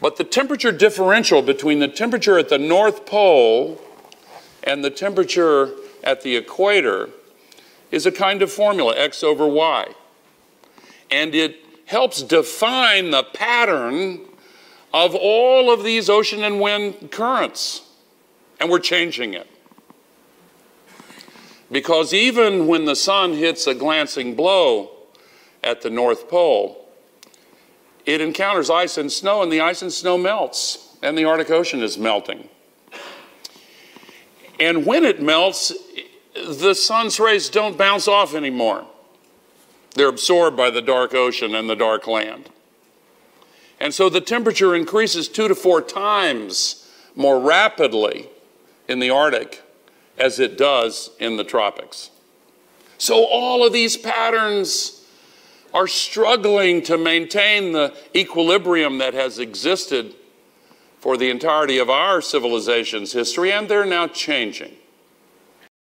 But the temperature differential between the temperature at the North Pole and the temperature at the equator is a kind of formula, x over y. And it helps define the pattern of all of these ocean and wind currents. And we're changing it. Because even when the sun hits a glancing blow at the North Pole, it encounters ice and snow, and the ice and snow melts, and the Arctic Ocean is melting. And when it melts, the sun's rays don't bounce off anymore. They're absorbed by the dark ocean and the dark land. And so the temperature increases two to four times more rapidly in the Arctic as it does in the tropics. So all of these patterns are struggling to maintain the equilibrium that has existed for the entirety of our civilization's history, and they're now changing.